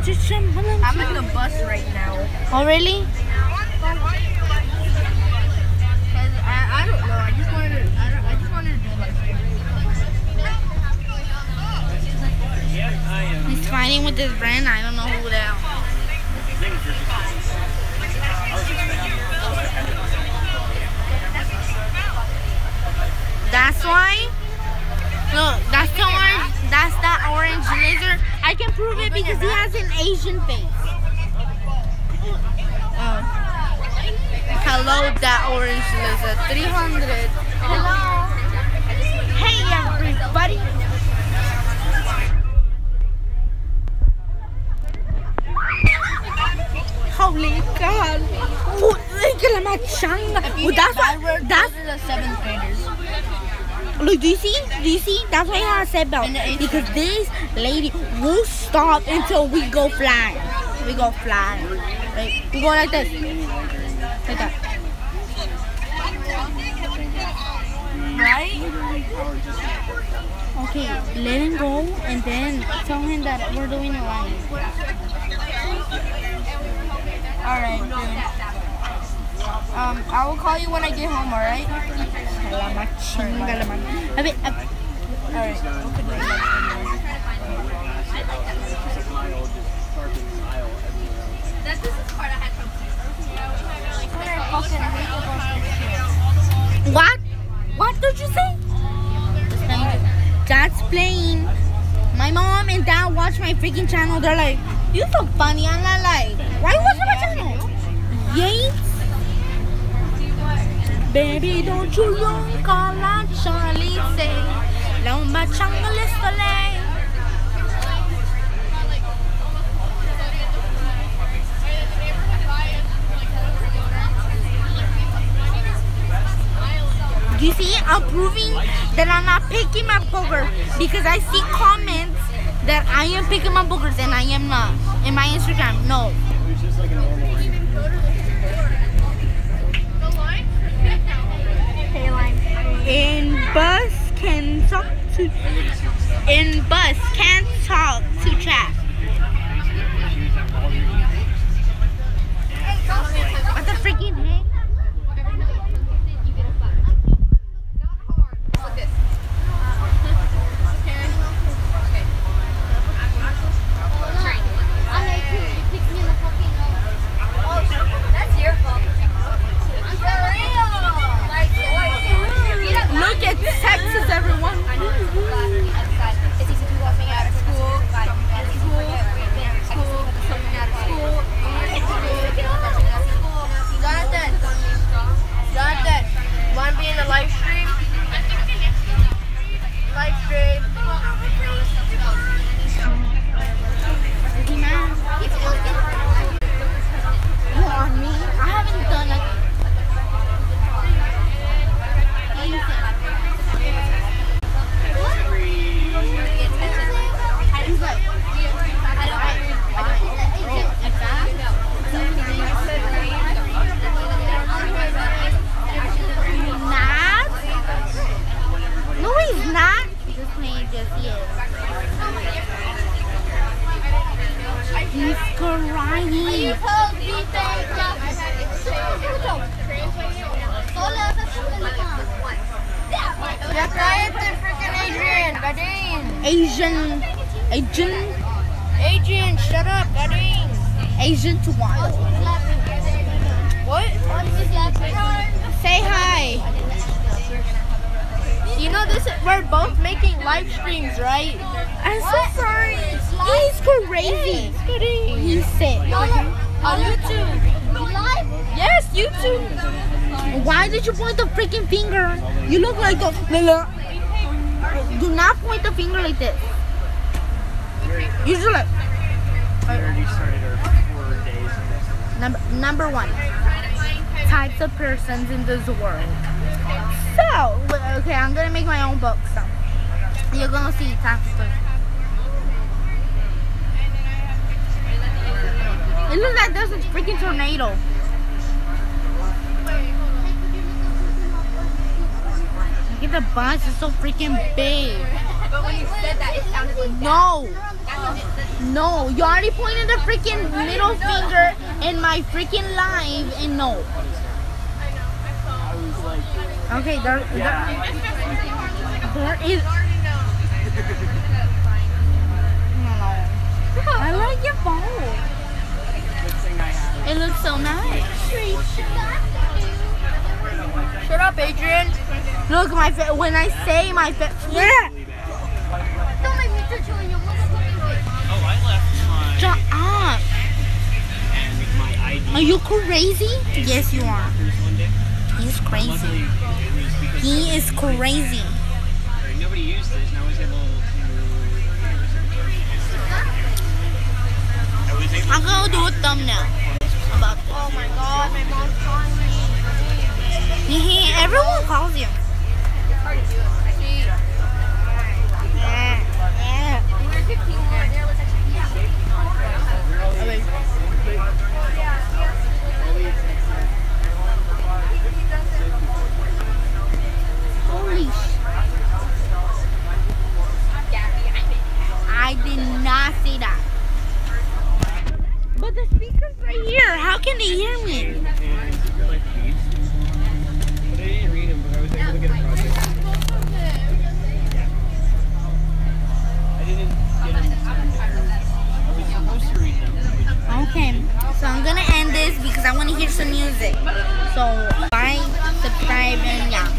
What's your trim? I'm in the bus right now. Oh, really? I, I don't know. I just wanted to. I, I just wanted to do like. He's fighting with his friend. I don't know who the hell. That's why. Look, that's the orange. That's that orange lizard. I can prove it because he has an Asian face. Oh. Hello, that orange lizard. 300. Hello. Hey, everybody. Holy God. Look at my changa. That's what, that's, the seventh graders. Look, do you see? Do you see? That's why I have a seatbelt. Because this lady will stop until we go flying. We go flying. Like, we go like this. Like that. Right? Okay, let him go and then tell him that we're doing it right. Alright, good. Um, I will call you when I get home, alright? A bit, what? What did you say? That's playing. My mom and dad watch my freaking channel. They're like, you so funny. I'm not like, why you watching my channel? Yates? Baby, don't you look all like Charlie say. Lomba changalistole. Do you see? I'm proving that I'm not picking my booger because I see comments that I am picking my boogers and I am not. In my Instagram, no. In bus can talk to. In bus can't talk to chat. What the freaking heck? Look at Texas, everyone. Jonathan. Jonathan. Want to be in the live He's crying. Ya cállate, freaking Adrian. Gadeen. Asian, Asian, Adrian, shut up. Asian to wild. What? Say hi. Know this. Is, we're both making live streams, right? I'm so sorry. He's crazy. He's sick. On YouTube. Live? Yes, YouTube. Why did you point the freaking finger? You look like a. Do not point the finger like this. You just like. already started our four days of this. Number number one. Types of persons in this world. So, okay, I'm gonna make my own book. So, you're gonna see of persons. It looks like there's a freaking tornado. Look at the bunch, it's so freaking big. But when you said that, it sounded like No, No, you already pointed the freaking middle finger in my freaking live and no. I was like, Okay, there, there, there is. I like your phone. good thing I have. It looks so nice. Shut up, Adrian. Look, my fa- when I say my fa- yeah. Don't make me touch you on your Oh, I left my Shut up. and my ID. Are you crazy? Yes, you are. Lockers one day. He's Luckily, crazy. it was because He is crazy. nobody used it, and I was able to. I was able I'm gonna do a thumbnail about this. Oh my god, my calling me. Everyone calls you. See, Yeah, yeah. We're 15 more. There, let's actually. Holy sh- I did not say that. But the speaker's right here. How can they hear me? I I. I. I. Okay, so I'm gonna end this because I want to hear some music. So, bye, subscribe, and yeah.